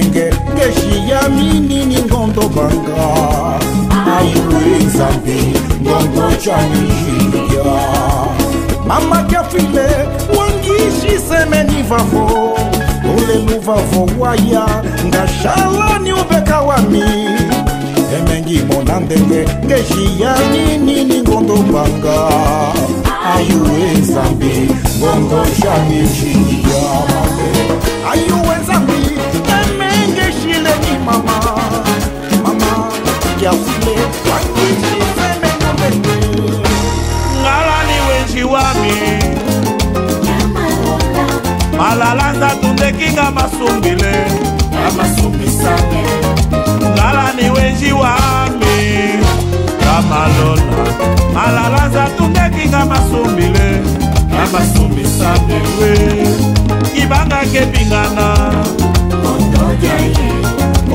ndenge keshi ya mini ni ngondo banga ayiwe nzambe ngondo cha nigeria mama kiafile wangishi semeni vavo ulelu vavo waya ngashalani ubeka wami emengi mona ndenge keshi ya mini ni ngondo banga ayiwe nzambe ngondo cha ya fume ngalani wenji wami malala nzatundekinga masumbile amasumbisa ngalani wenji wami kamalola malala nzatundekinga masumbile amasumbisa mewe kibanga kebingana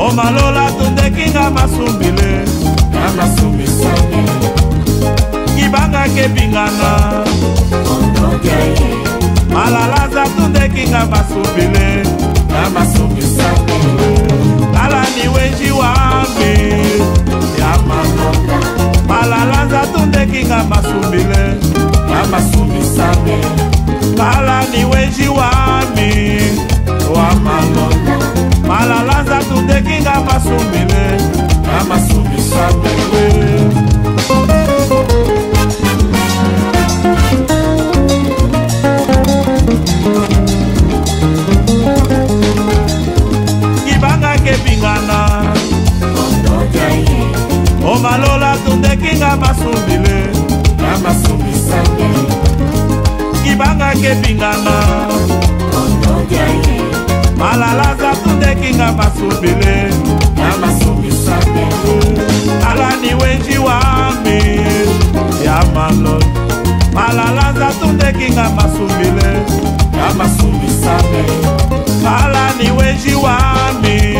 omalola tunde obakaki nga masumbile na masumisa ngibangaki ebingana malala zatundeki nga masumbile na masumisa kala niwenji wambi ya manonga malala zatundeki nga masumbile na masumisa kala niwenji wami wa manonga malala nza tuteki nga masumbile na masumisa mbekwe kibangaki ebingana omalola tuteki nga masumbile na masumisa kibangaki ebingana malala aza kutekinga masubile na masubisa alani wenji wami ya malolo malala aza tutekinga masubile na masubisa alani wenji wami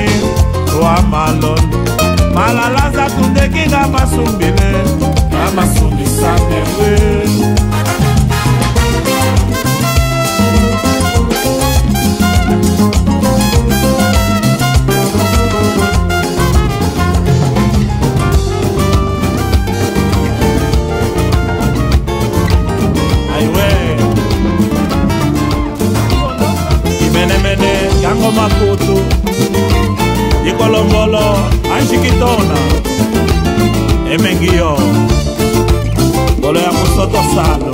wa malolo malala aza tutekinga masumbile na masumbisa yango makoto likolongolo anjikitona emengi yo ngolo ya kusota, salo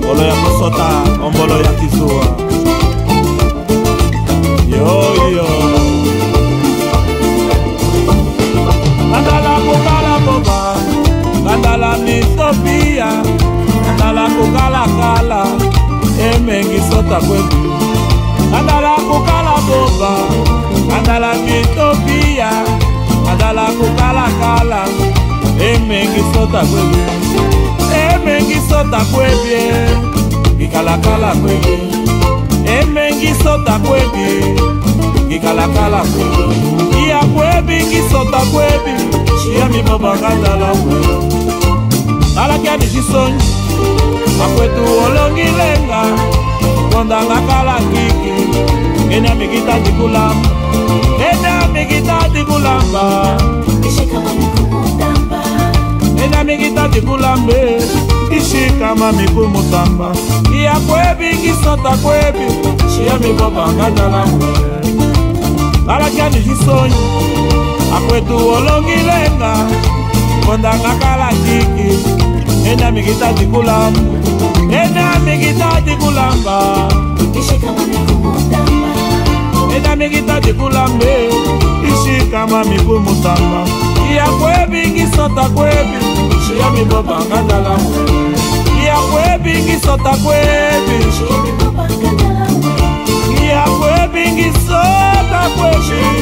ngolo ya kosota ombolo ya kizuwa yoyo ngandala kokala boba ngandala mitopia ngandala kokalakala emengi sota kwebi andala kokala boba andala mitopia andala kokalakala emengi sota kwebie emengi sota kwebie kikalakala kwebie emengi sota kwebie kikalakala kwebie ya kwebi ngisota kwebi ciya mibobanga ndala kwe nalaki adijisoni makwetu olongilenga kondanga kala kiki ene amikita dikulamba ene amikita dikulamba ene amikita dikulambe ishikama mikumutamba iya kwebingiso takwebi iya mibobanga nalamwe kalakyani jisonyi akwetu olongilenga kondanga kala kiki ena mikitadi kulamba ena mikitadi kulamba ena mikitadi kulamba ishikama mikumutamba ya kwebingiso takwebi ya mibobanga ndalawe ya kwebingiso takwebi ya kwebingiso takwebi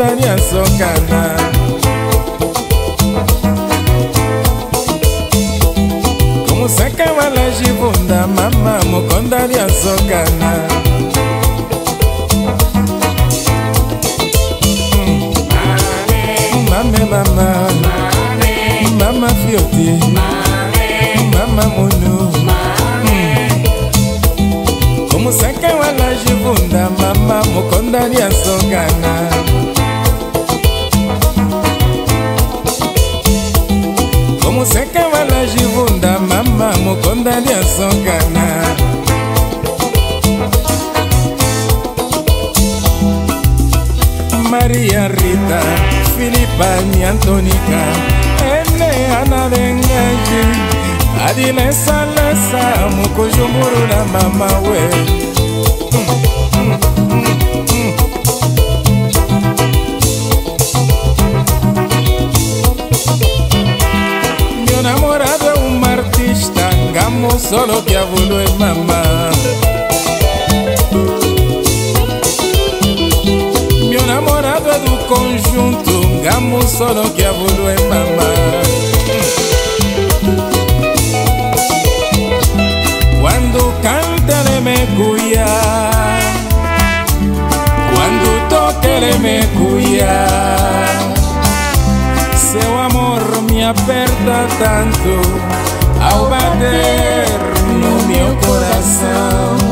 ndani ya sokana komusaka wala jibunda mama moko ndani ya sokana mm. mame mama mama fioti mama munu mm. komusaka wala bunda, mama moko ndani ya sokana kaka wana jivunda mama mokondali asongana maria rita filipani antonika ene analengaji adilesalesa mokojumburu na mama we solo que abuelo es mamá. mi namorado do conjunto, gamo solo que abuelo es mamá. Cuando canta le me cuya Cuando toca le me cuya Seu amor me aperta tanto ao bater no meu coração.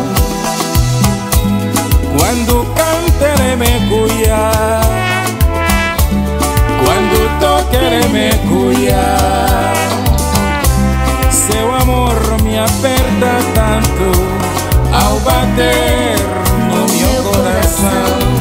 Quando cantaré me cuia, quando tocaré me cuia, seu amor me aperta tanto ao bater no mi corazón.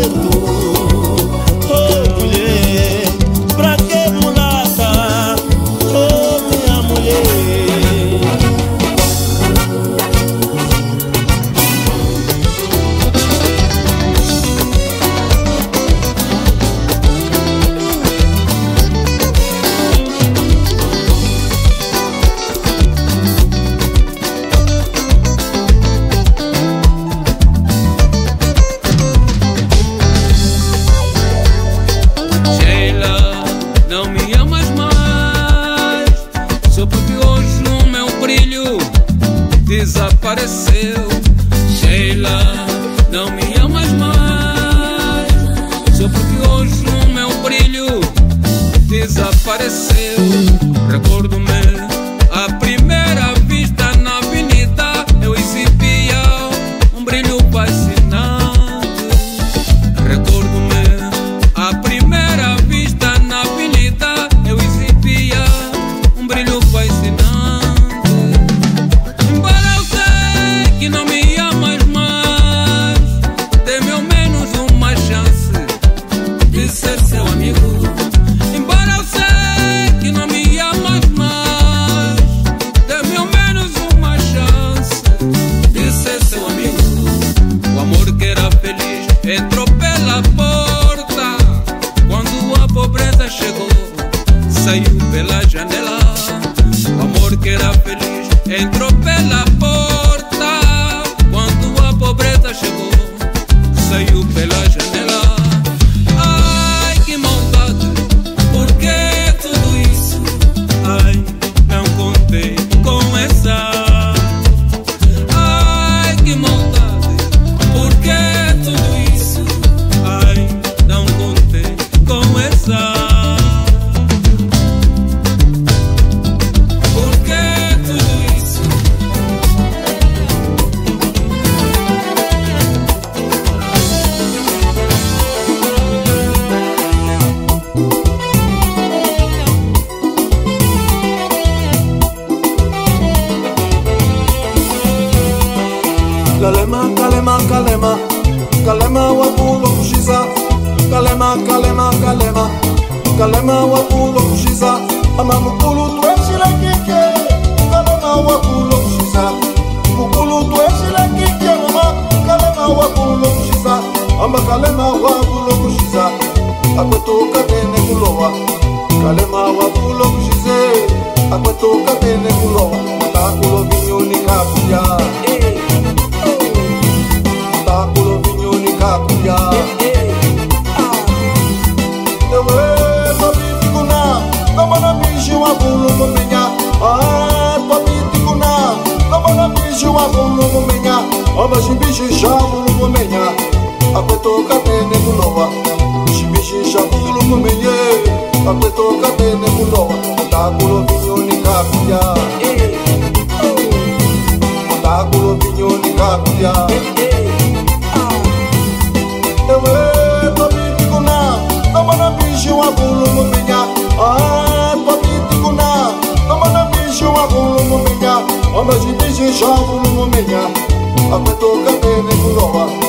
medo. Mama ci dice ciao con un momento, a petto capire con l'uova.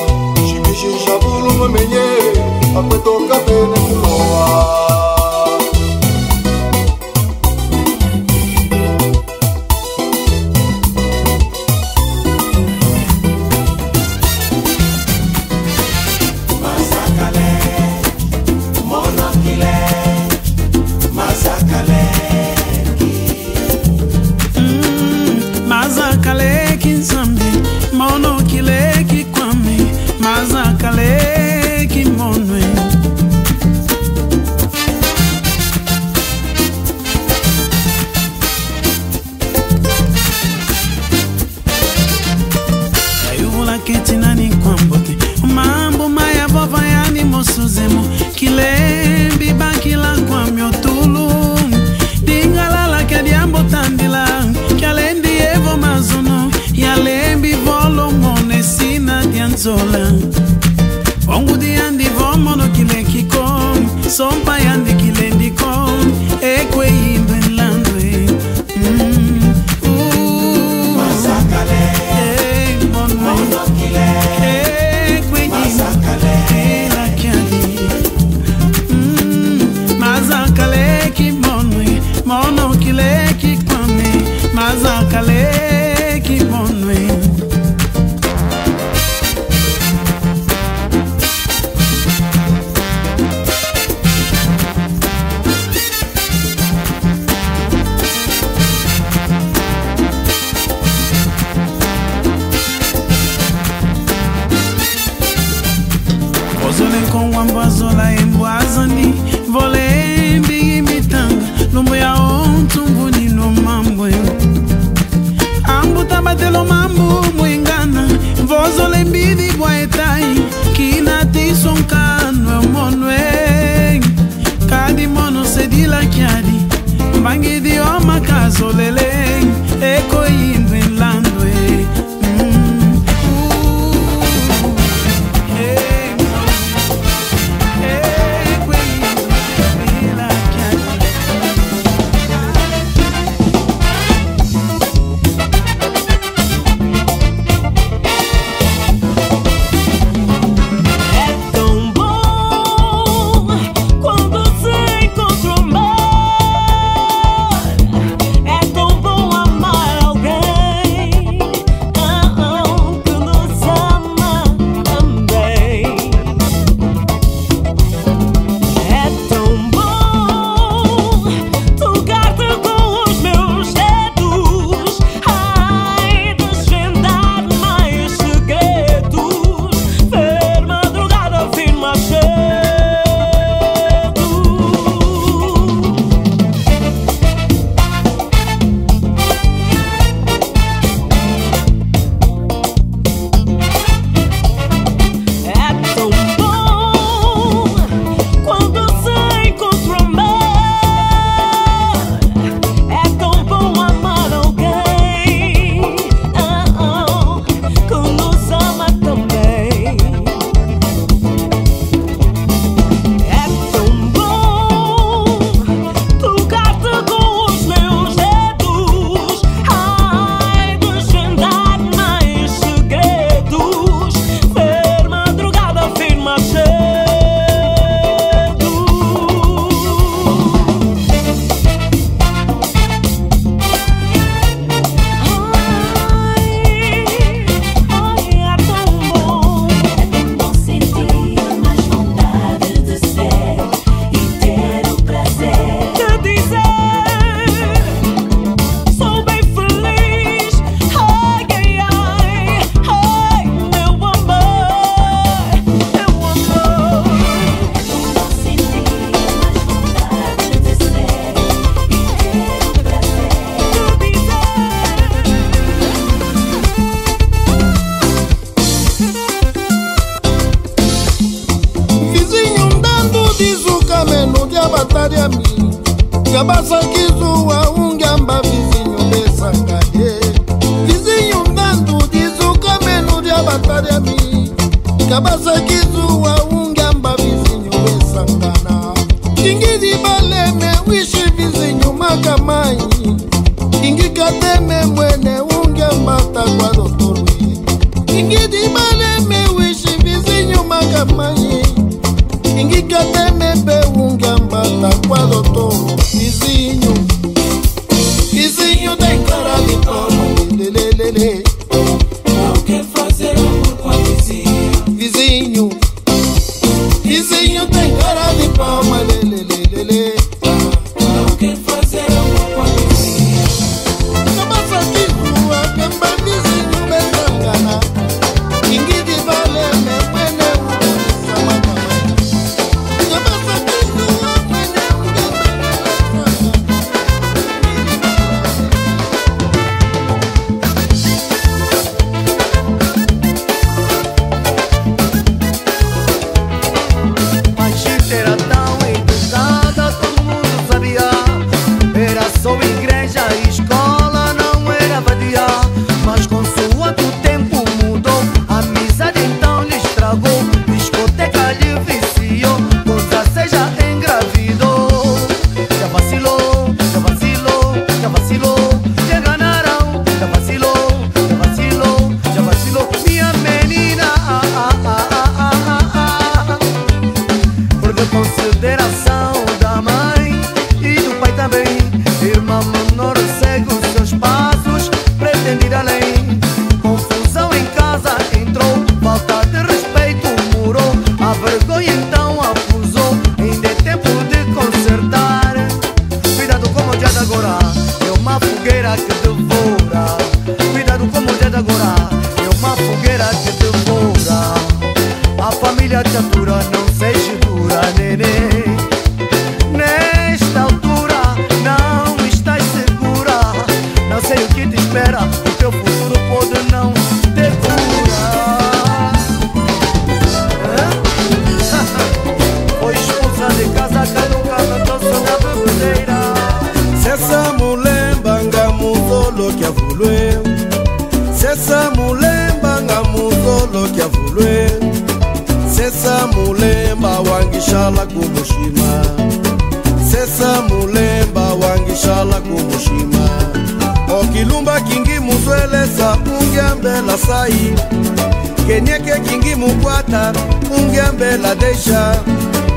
kuisha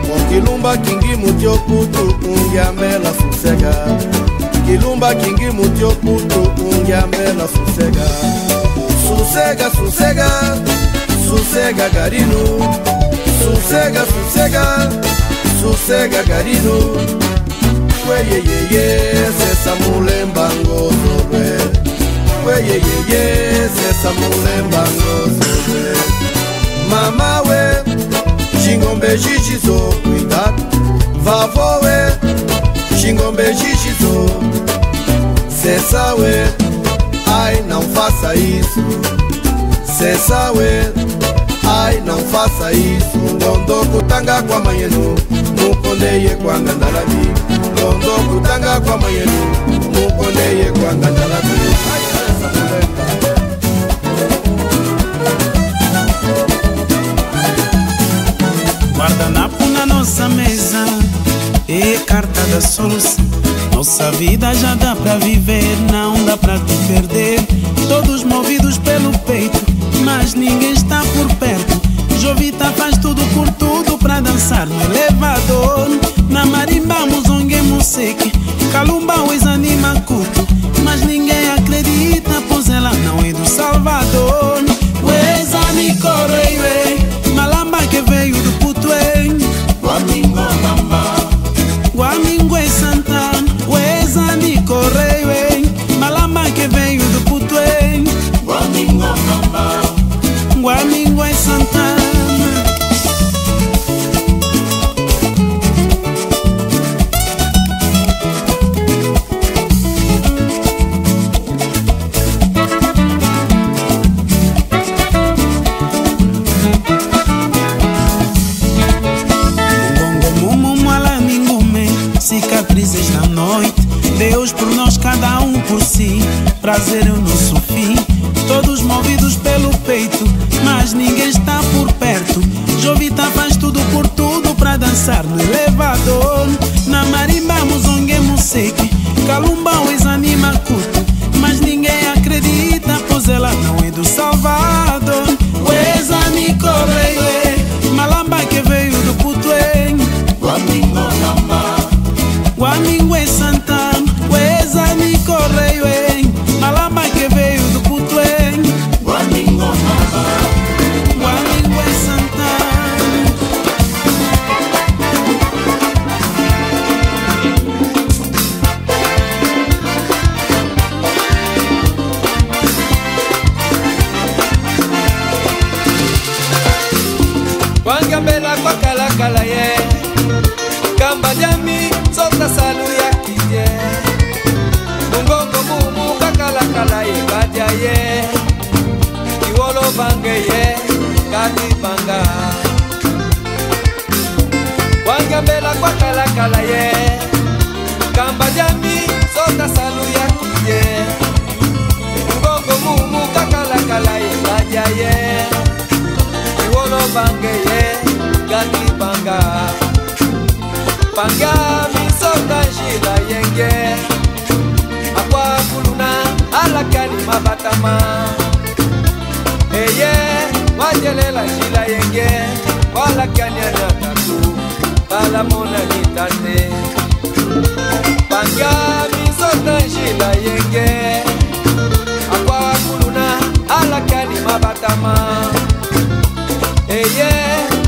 mokilumba kingi mutiokutu ungiambela susega kilumba kingi mutiokutu ungiambela susega susega susega susega garino susega susega susega garino kweyeyeye sesa mulemba ngozobwe wey, sesa mulemba ngozobwe mama we Xingombe jijizo, cuidado, vavoe Xingombe jijizo, cessaue Ai, não faça isso, cessaue Ai, não faça isso Londo kutanga com a kwa manhenu Mukoneye kwa ngandalabi Londo kutanga kwa manhenu Mukoneye kwa ngandalabi Ai, essa mulher guardanapo na nossa mesa E carta da solução Nossa vida já dá pra viver, não dá pra te perder Todos movidos pelo peito, mas ninguém está por perto Jovita faz tudo por tudo pra dançar no elevador Na marimba muzongue museke, calumba os anima curto. Mas ninguém acredita, pois ela não é do Salvador Uesa mi correio fazer o nosso fim. Todos movidos pelo peito, mas ninguém está por perto. Jovita tá, faz tudo por tudo pra dançar no elevador. Na marimba, muzongue, musseque. makala ye kamba jami sota salu ya kije mungongo mumu kakalakala ye badya ye iwolo bange ye kati banga wangambela kwakalakala ye kamba jami sota salu ya kije mungongo mumu kakalakala ye badya ye iwolo bange ye kati panga panga misondaji na yenge akwakulu na alakani mabatama eye wajelela jila yenge walakani anataku balamonani tate panga misondaji na yenge akwakulu na alakani mabatama eye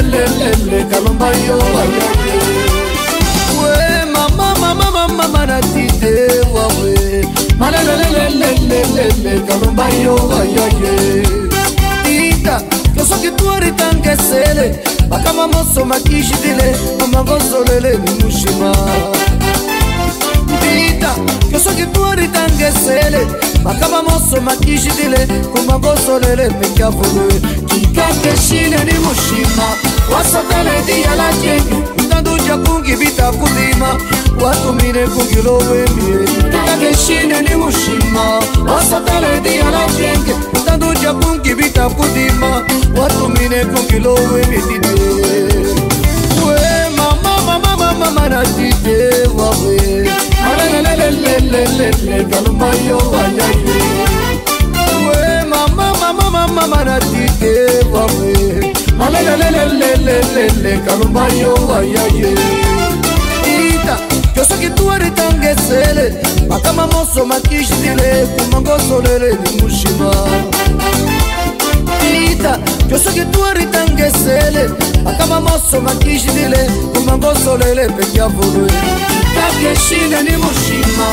lelelele kalomba yo we mama mama mama natite wawe malelelelelelele kalomba yo wayaye tita tosoki twarikangekesele bakama moso makishidile mamangozolele nimushima ita yo soki tuoritangesele makaba moso makishitile kumakosolele mikiavulu kikakeshileni mushima wasoteledi yalakeni utanduja kungi bita kulima watumile kungilo wemie kikakeshileni mushima wasoteledi yalakeni utanduja kungi bita kulima watumile kungilo wemie tite eh, we eh, eh. mama mama mama mama na tite wawe kalumba yowa yaile we mama mama mama maratite wawe malelelelelelele kalumba yowa yaile ita yo soki tuaritangesele makama kumangosolele ni mushima Tageshile ni mushima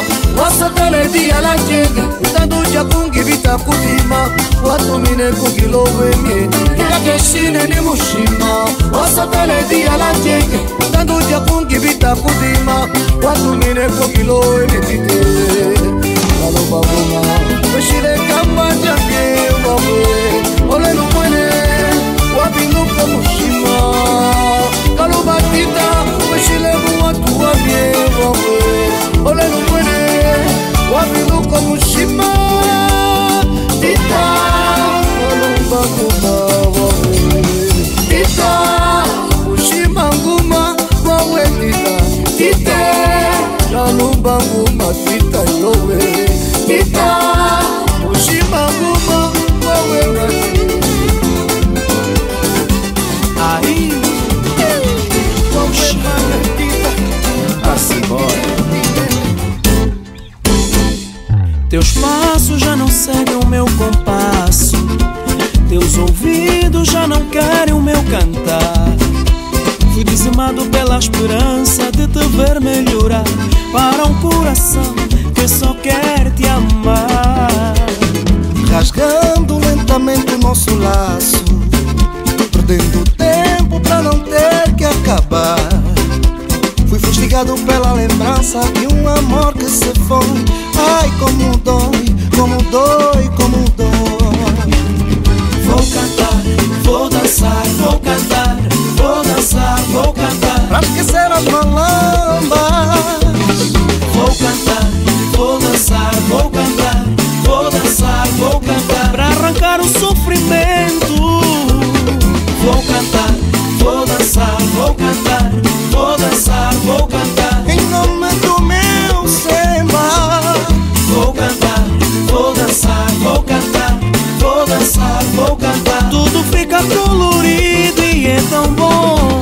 wasakale dia la jenge utanduja kungivita kutima watumine kungilowemye Tageshile ni mushima wasakale dia la jenge utanduja kungivita kutima watumine kungilowemye titele Kaloba bunga Beshile kamba jange wawe Ole lumwene wabinguko mushima Kaloba titele kongwe olelo mwene waviluka mushima cantar. Fui dizimado pela esperança de te ver melhorar. Para um coração que só quer te amar. Rasgando lentamente o nosso laço. Perdendo tempo pra não ter que acabar. Fui fustigado pela lembrança de um amor que se foi. Ai, como dói, como dói. vou cantar, vou dançar, vou cantar. Em nome do meu samba. Vou cantar, vou dançar, vou cantar, vou dançar, vou cantar. Tudo fica colorido e é tão bom.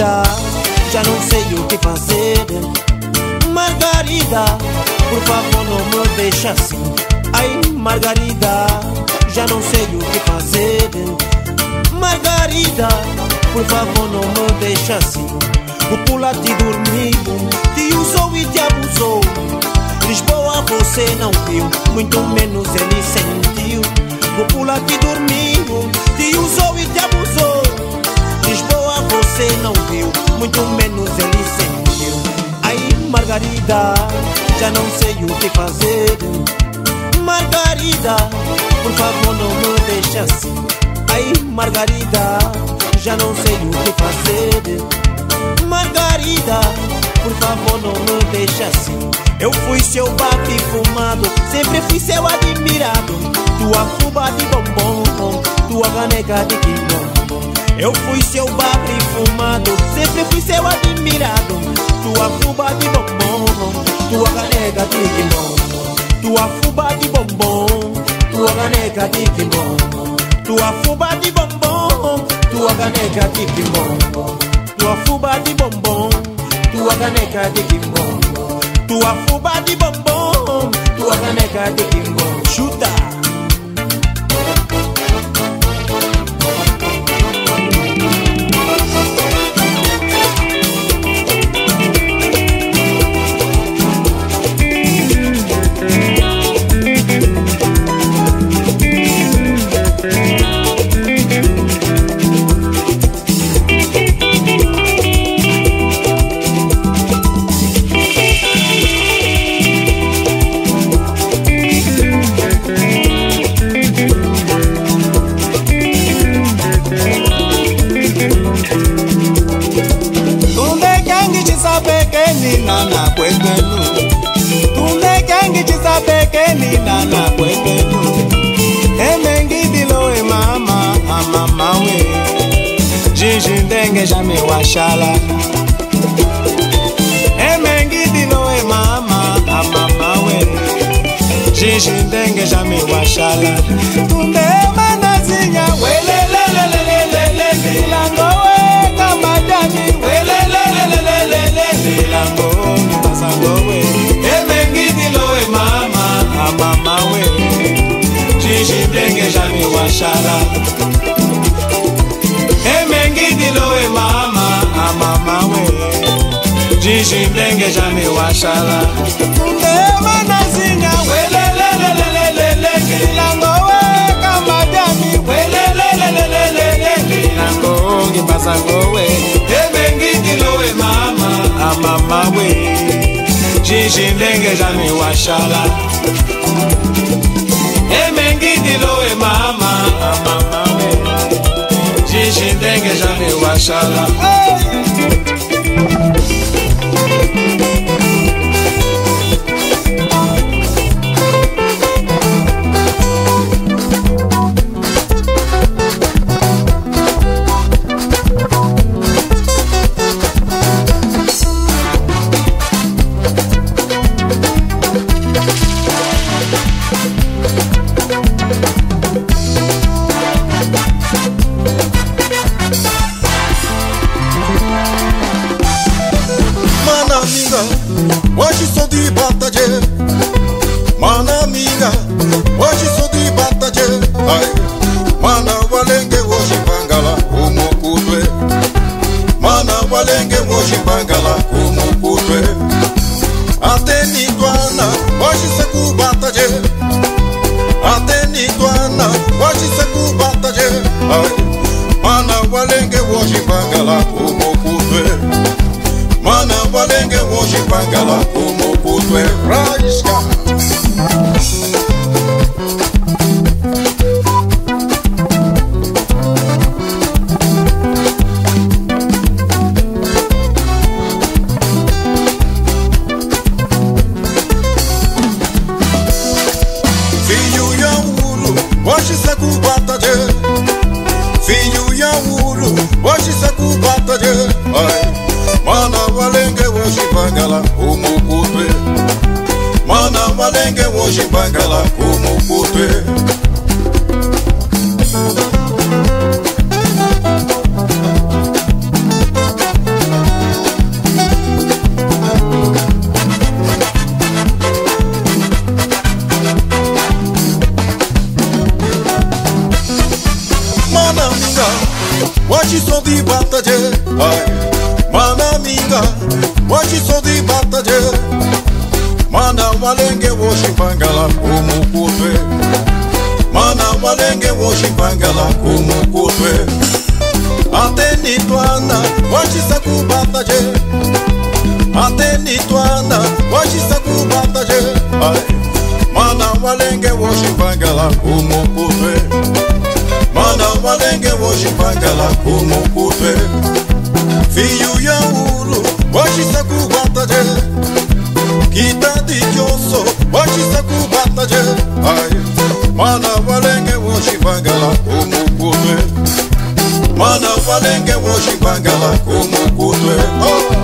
Margarida, já não sei o que fazer. Margarida, por favor não me deixa assim. Ai, Margarida, já não sei o que fazer. Margarida, por favor não me deixa assim. O pula te dormiu, te usou e te abusou. Lisboa você não viu, muito menos ele sentiu. O pula te dormiu, te usou você não viu, muito menos ele sentiu. Aí, Margarida, já não sei o que fazer. Margarida, por favor, não me deixe assim. Aí, Margarida, já não sei o que fazer. Margarida, por favor, não me deixe assim. Eu fui seu bate fumado, sempre fui seu admirado. Tua fuba de bombom, tua caneca de quilombo. Eu fui seu babre fumado, sempre fui seu admirado. Tua fuba de bombom, tua caneca de limão. Tua fuba de bombom, tua caneca de limão. Tua fuba de bombom, tua caneca de limão. Tua fuba de bombom, tua caneca de limão. Tua fuba de bombom, tua caneca de limão. Chuta! mshindengeza miwashala emengidilo e mama jishindengeza miwashala hey! moi tu sont des batailleurs. Mon amiga, moi tu sont des batailleurs. Mana walenge wo shimbangala kumukutwe. Mana walenge wo shimbangala kumukutwe. Ate ni twana, wachi sakubata je. Ate ni twana, wachi sakubata je. Mana walenge wo shimbangala kumukutwe. balenge wojipangala kumukutwe fiyu ya ulu washisa kubataje kitadi kyoso washisa kubataje aye mana balenge wojipangala kumukutwe mana balenge wojipangala kumukutwe oh.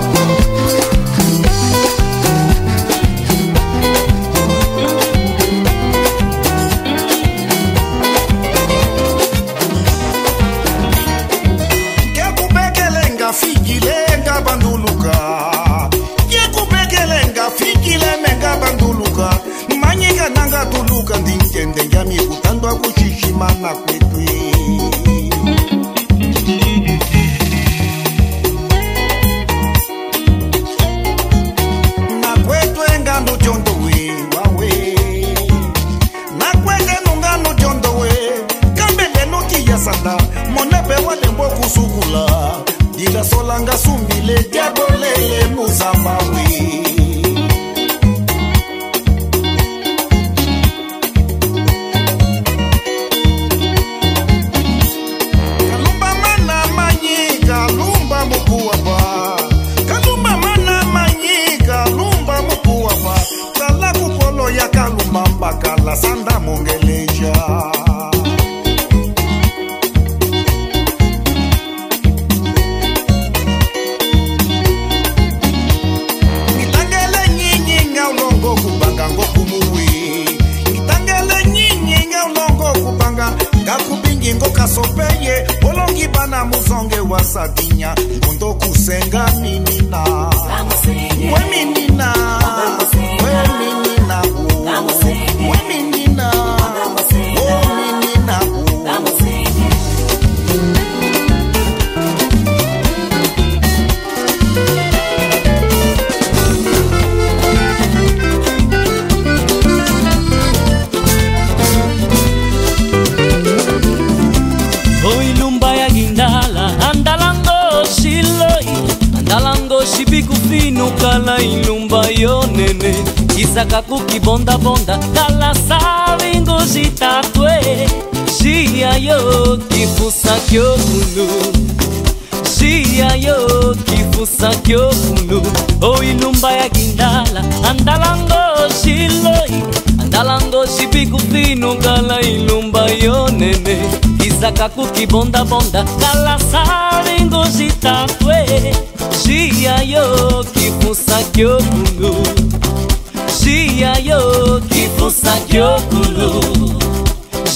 man a ta bonda Kalasara engoji tatue tá, Jia yo kifusa kyokulu Jia yo kifusa kyokulu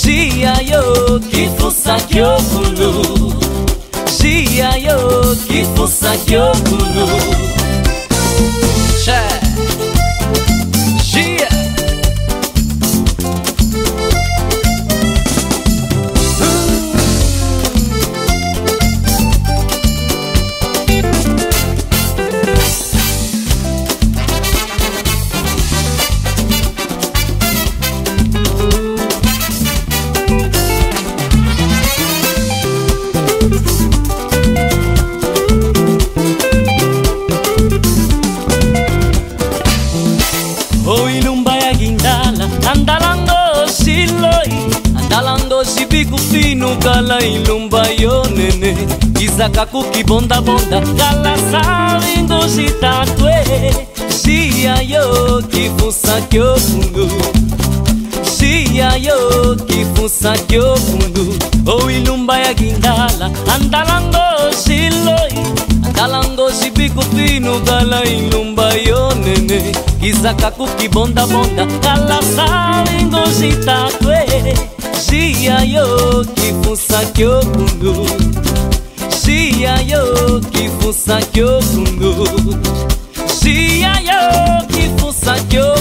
Jia yo kifusa kyokulu Jia yo kifusa kyokulu ezaka kokibondabonda kala salingo jitatwe jiya yo kifusaki ofundu jiya yo kifusaki ofundu oilumba ya gindala andalango jiloi andalango jibikutwinu kala ilumba yo nene kizaka kokibondabonda kala salingo jitatwe jiya yo kifusaki ofundu njia yo kifo sa kyo sungo njia yo kifo sa kyo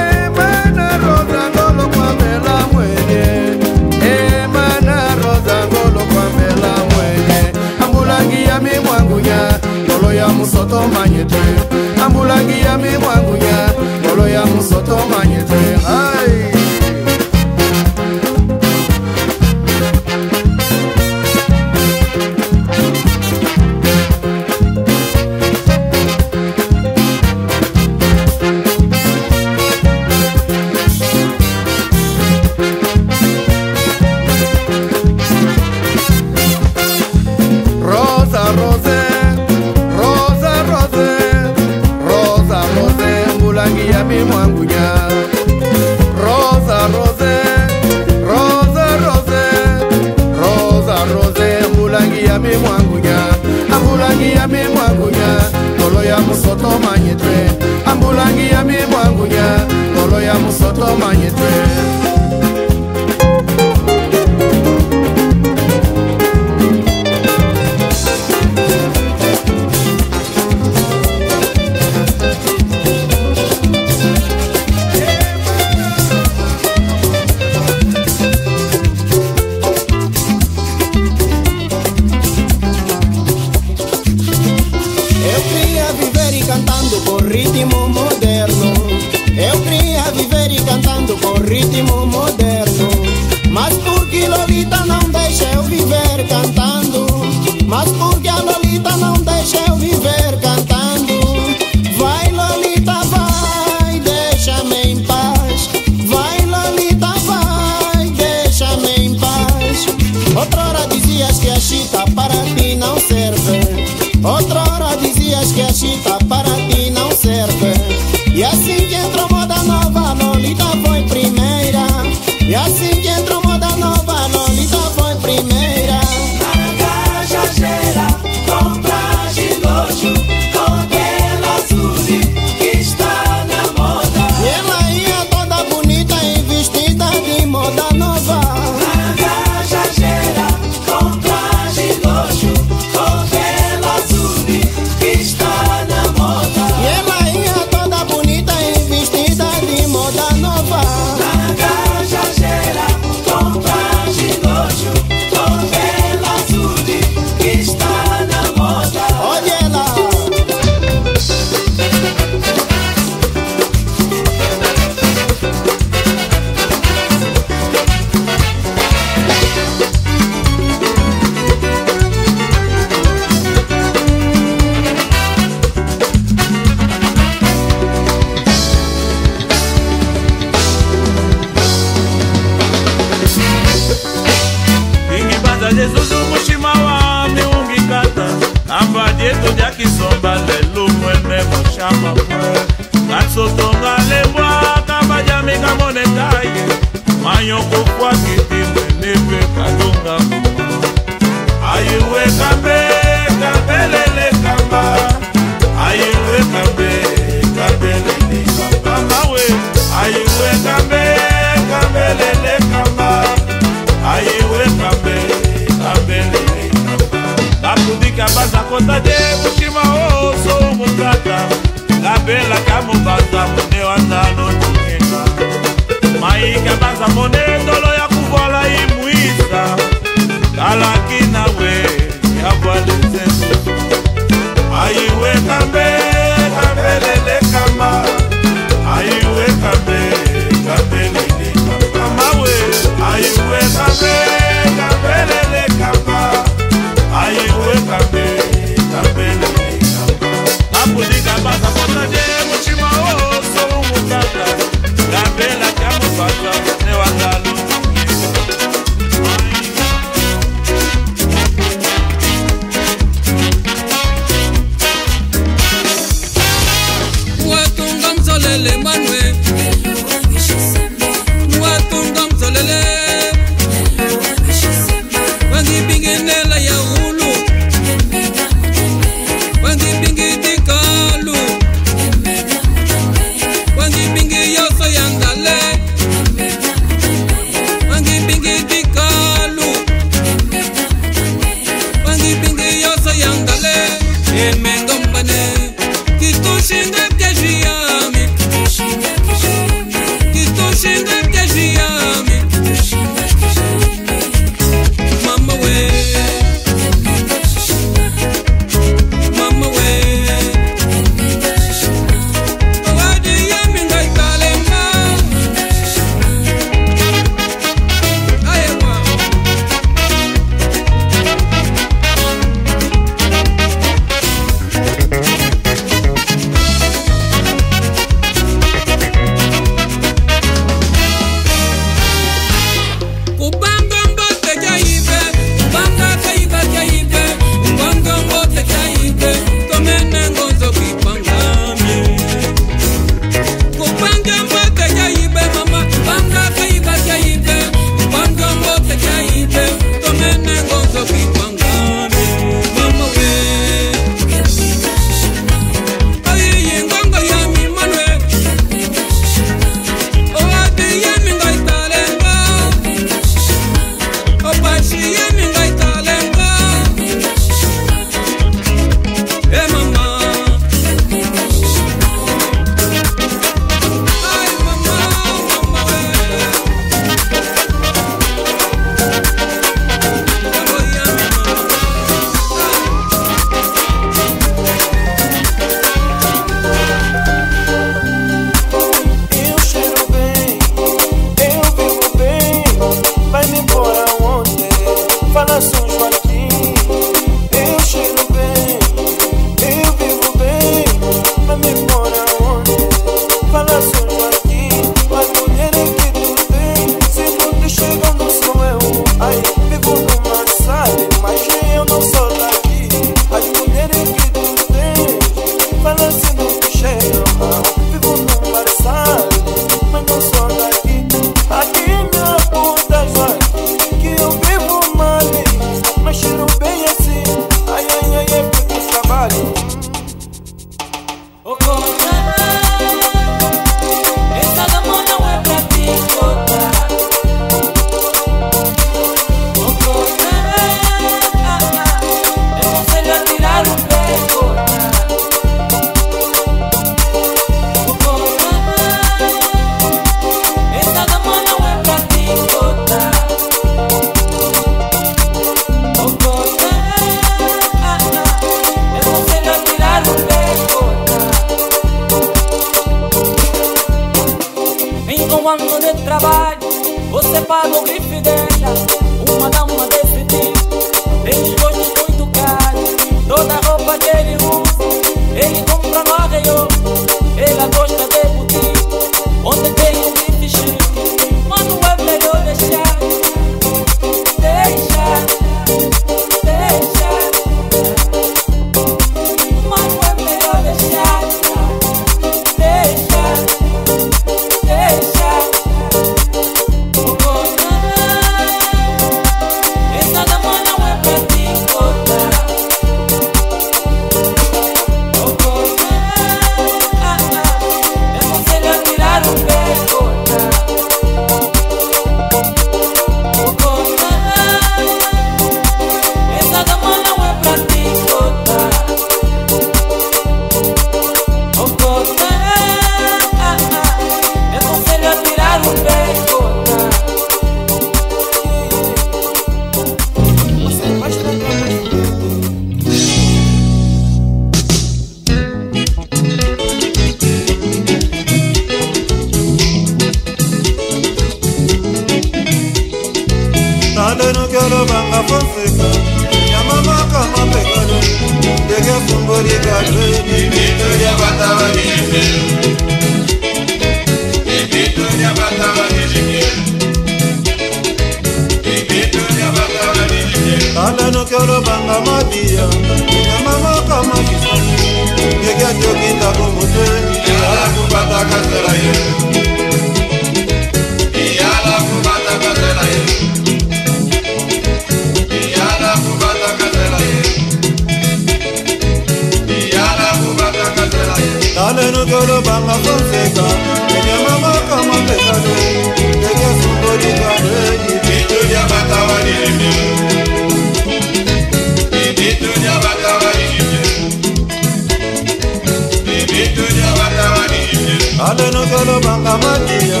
alenukolobanga matiya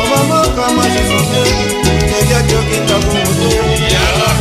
obamaka masisose ekyakyokinda kumuse iyala